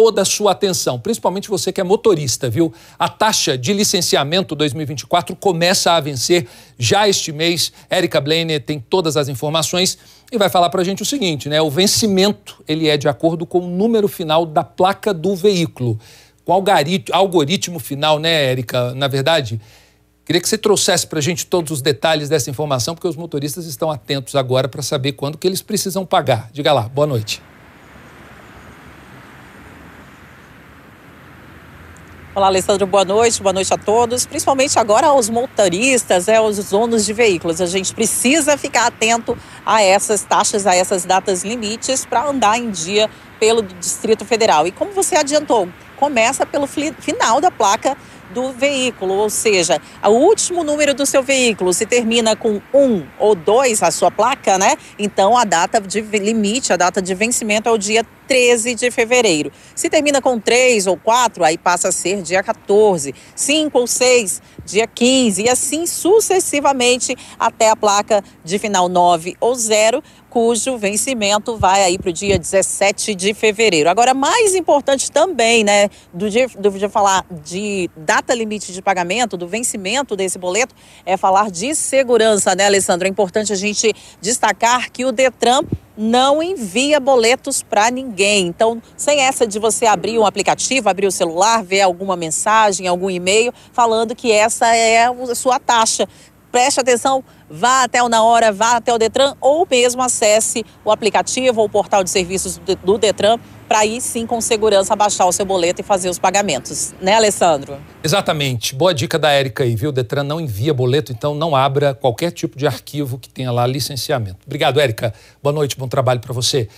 toda a sua atenção, principalmente você que é motorista, viu? A taxa de licenciamento 2024 começa a vencer já este mês. Érica Blaine tem todas as informações e vai falar para a gente o seguinte, né? O vencimento, ele é de acordo com o número final da placa do veículo. Com o algoritmo final, né, Érica? Na verdade, queria que você trouxesse para a gente todos os detalhes dessa informação, porque os motoristas estão atentos agora para saber quando que eles precisam pagar. Diga lá, boa noite. Olá, Alessandro, boa noite, boa noite a todos, principalmente agora aos motoristas, é, aos donos de veículos. A gente precisa ficar atento a essas taxas, a essas datas limites para andar em dia pelo Distrito Federal. E como você adiantou, começa pelo final da placa do veículo, ou seja, o último número do seu veículo se termina com um ou dois a sua placa, né? Então a data de limite, a data de vencimento é o dia 13 de fevereiro. Se termina com 3 ou 4, aí passa a ser dia 14. 5 ou 6, dia 15. E assim sucessivamente até a placa de final 9 ou 0, cujo vencimento vai aí para o dia 17 de fevereiro. Agora, mais importante também, né, do dia, do dia falar de data limite de pagamento, do vencimento desse boleto, é falar de segurança, né, Alessandro? É importante a gente destacar que o Detran não envia boletos para ninguém. Então, sem essa de você abrir um aplicativo, abrir o celular, ver alguma mensagem, algum e-mail falando que essa é a sua taxa. Preste atenção, vá até o Na Hora, vá até o Detran ou mesmo acesse o aplicativo ou o portal de serviços do Detran para aí sim com segurança baixar o seu boleto e fazer os pagamentos. Né, Alessandro? Exatamente. Boa dica da Érica aí, viu? O Detran não envia boleto, então não abra qualquer tipo de arquivo que tenha lá licenciamento. Obrigado, Érica. Boa noite, bom trabalho para você.